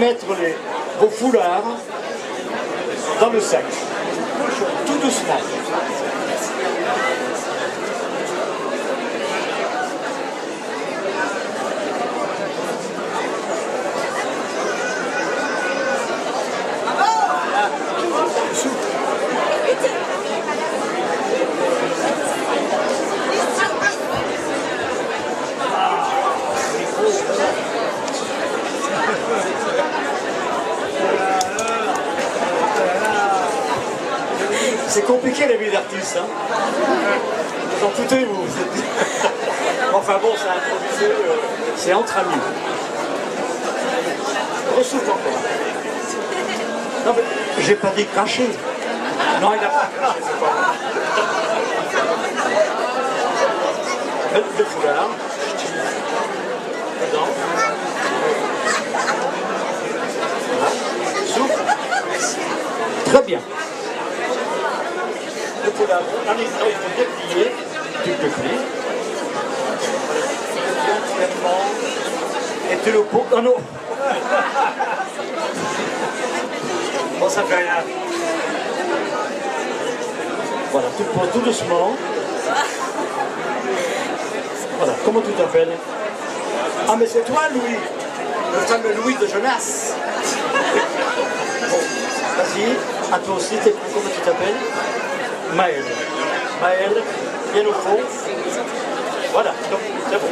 mettre vos foulards dans le sac. Tout doucement. C'est compliqué la vie d'artiste. Hein vous en foutez, vous. enfin bon, c'est euh, entre amis. Ressouffle encore. Non, mais j'ai pas dit cracher. Non, il a pas craché, c'est pas le foulard. Voilà. Souffle. Très bien. Le te plies. Tranquillement. Et tu le poses. Ah non Bon, ça fait rien. Voilà, le poses tout doucement. Voilà, comment tu t'appelles Ah, mais c'est toi, Louis Le fameux Louis de Jonas Bon, vas-y, à toi aussi, comment tu t'appelles? Maël. Maël, fond. Voilà, c'est bon.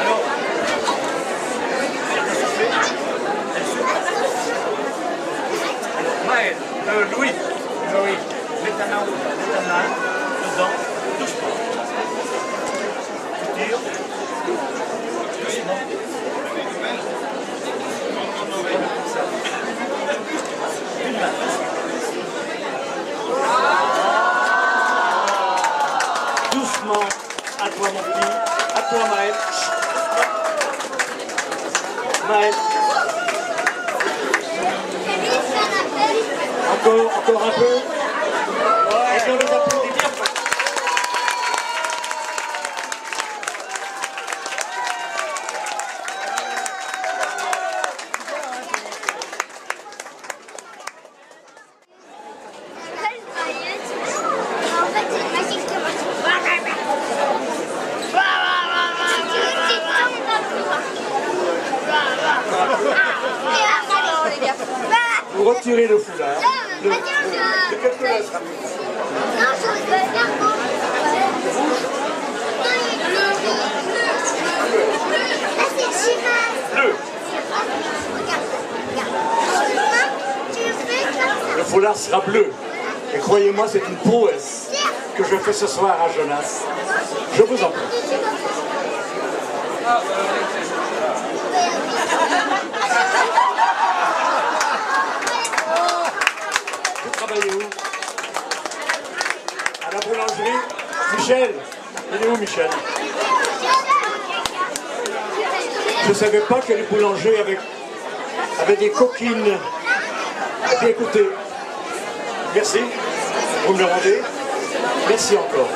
Alors, Maël, euh, Louis, Louis, mets ta main, mets ta main dedans, doucement. Tu tires, doucement. Voilà, comme ça. Une main. Doucement, à toi mon petit, à toi Maël. Maël, encore, encore peu. Et on les applaudit bien retirez le foulard. Le, foulard sera bleu. Et croyez-moi, c'est une prouesse que je fais ce soir à Jonas. Je vous en prie. travaillez où? À la boulangerie Michel Il est où Michel? Je ne savais pas que les boulangers avaient, avaient des coquines. Eh écoutez, merci. Vous me rendez Merci encore.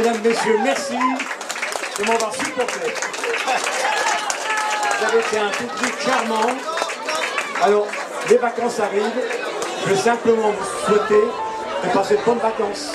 Mesdames, Messieurs, merci de m'avoir supporté. Vous avez été un public charmant. Alors, les vacances arrivent. Je veux simplement vous souhaiter de passer de bonnes vacances.